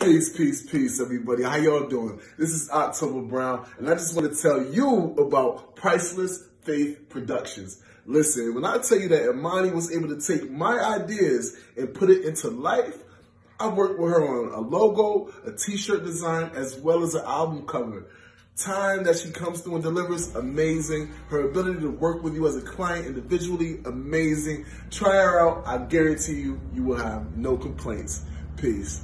Peace, peace, peace, everybody. How y'all doing? This is Oktober Brown, and I just want to tell you about Priceless Faith Productions. Listen, when I tell you that Imani was able to take my ideas and put it into life, I worked with her on a logo, a t-shirt design, as well as an album cover. Time that she comes through and delivers, amazing. Her ability to work with you as a client individually, amazing. Try her out. I guarantee you, you will have no complaints. Peace.